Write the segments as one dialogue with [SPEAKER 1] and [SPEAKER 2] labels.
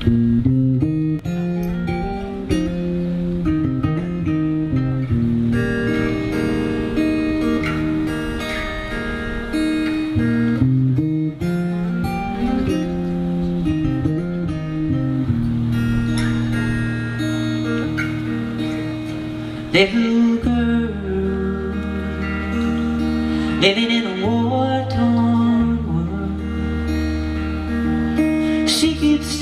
[SPEAKER 1] Little girl Living in a war-torn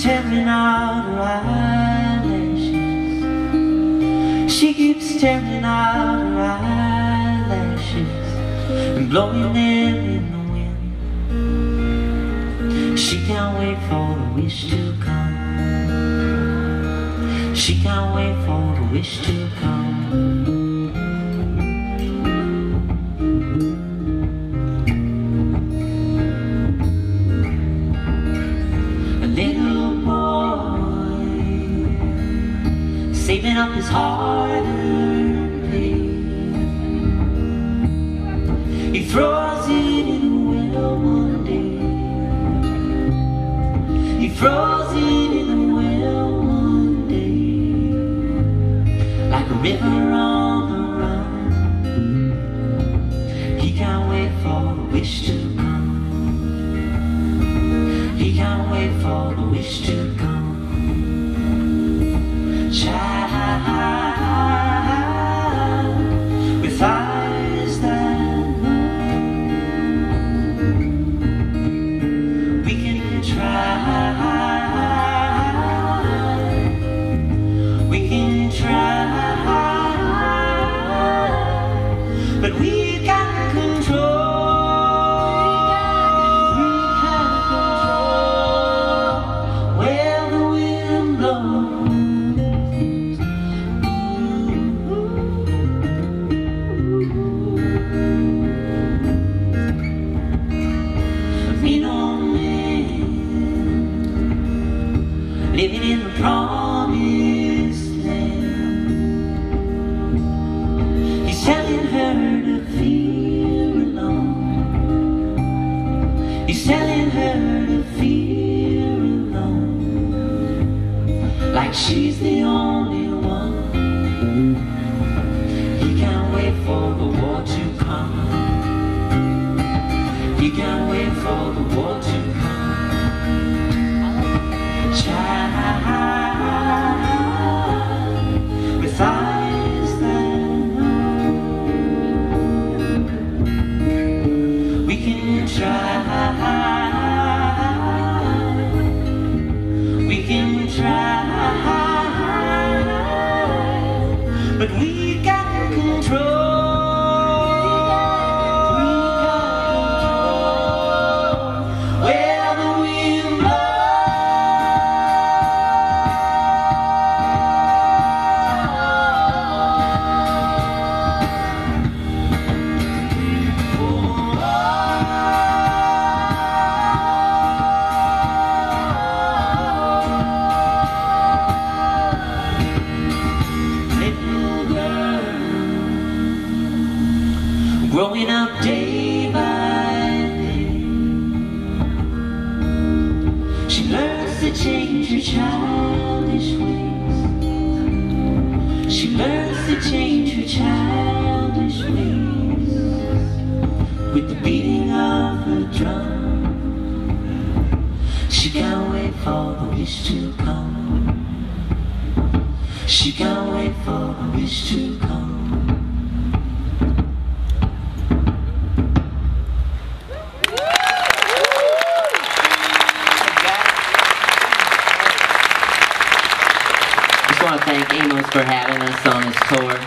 [SPEAKER 1] tearing out her eyelashes. She keeps tearing out her eyelashes And blowing them in the wind. She can't wait for the wish to come. She can't wait for the wish to come saving up his hard-earned pay. He throws it in the well one day. He throws it in the well one day, like a river on the run. He can't wait for the wish to come. He can't wait for the wish to come. But we she's the change her childish ways with the beating of the drum. She can't wait for the wish to come. She can't wait for the wish to come. Thank Amos for having us on his tour.